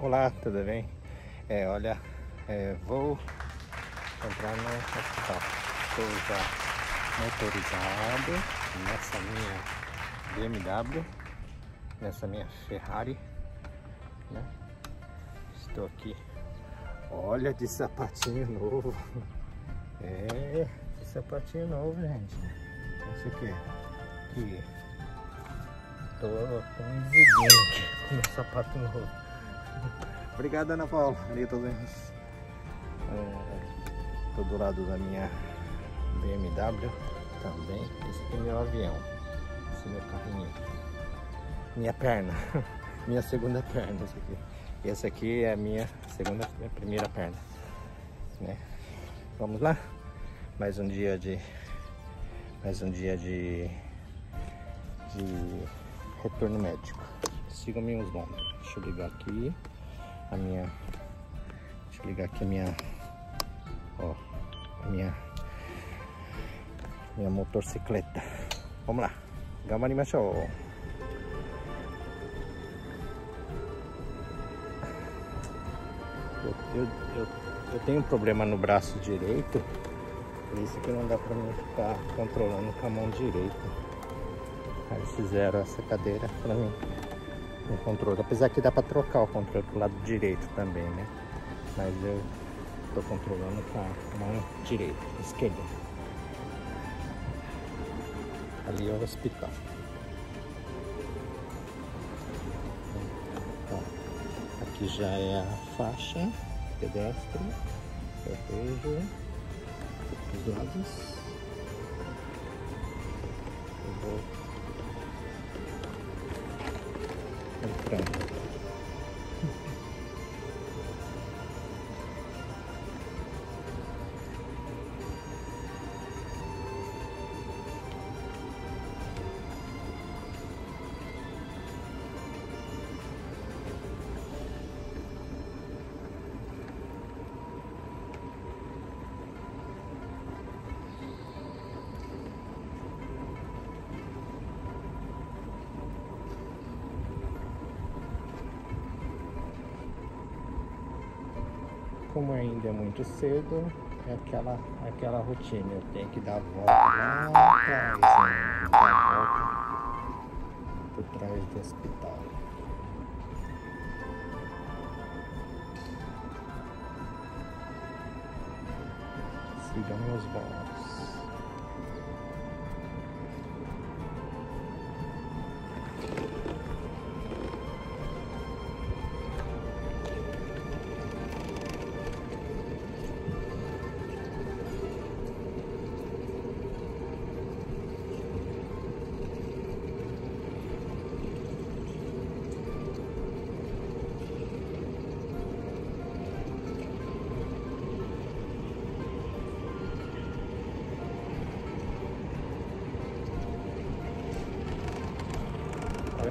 Olá, tudo bem? É, olha, é, vou entrar no hospital. Estou já motorizado nessa minha BMW, nessa minha Ferrari, né? Estou aqui, olha de sapatinho novo. É, de sapatinho novo, gente. Isso aqui, aqui. Tô, tô me exibindo aqui com meu sapato novo. Obrigado, Ana Paula. É, Tô do lado da minha BMW também. Esse aqui é meu avião. Esse é meu carrinho. Minha perna. minha segunda perna. Esse aqui. E essa aqui é a minha segunda, minha primeira perna. Né? Vamos lá? Mais um dia de. Mais um dia de. De retorno médico. Sigam meus bons. Deixa eu ligar aqui a minha. Deixa eu ligar aqui a minha. Ó, a minha. Minha motocicleta. Vamos lá. Gamarimashou. Eu, eu, eu, tenho um problema no braço direito. Por isso que não dá pra mim ficar controlando com a mão direita. Aí fizeram essa cadeira pra mim o controle. Apesar que dá para trocar o controle pro lado direito também, né? Mas eu tô controlando com a mão direita, esquerda. Ali é o hospital. Então, aqui já é a faixa pedestre. Eu vejo os lados. Eu vou Done. Como ainda é muito cedo, é aquela, aquela rotina. Eu tenho que dar a volta lá atrás, né? a volta por trás do hospital. Sigam meus voos.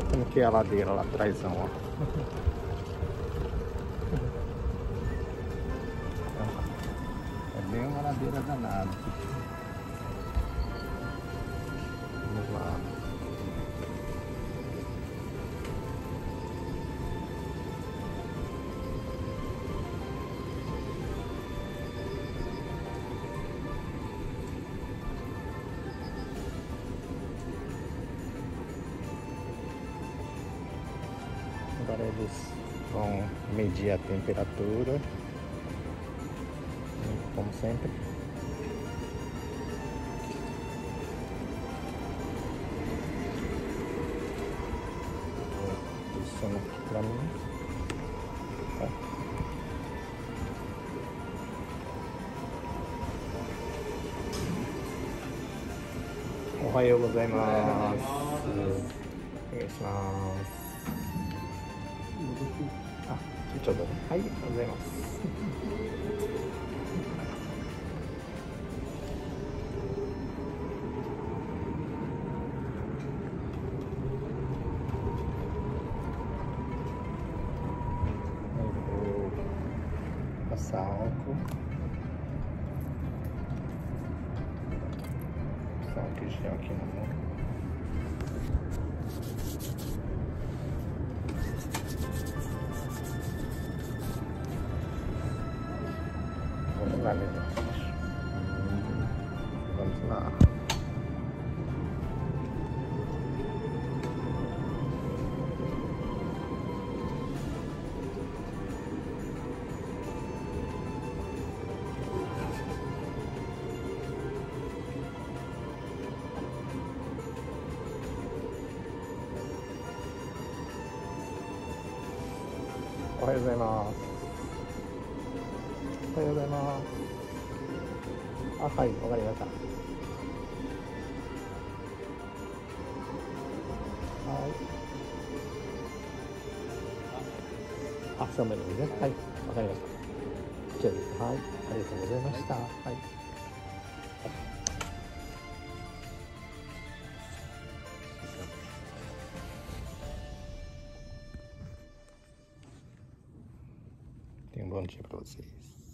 Como que é a ladeira lá atrás, ó. É bem uma ladeira danada. Vamos lá. Agora eles vão medir a temperatura, como sempre. Posiciona aqui pra mim. Tá. Ohayou gozaimasu. お願いします。 ちょっと、はい、ありがとうございます。Aqui na mão. おはようございます。おはようございます。あ、はい、わかりました。はい。あ、正面ですね。はい、わかりました。こちらです。はい、ありがとうございました。はい。Tem um bom dia para vocês.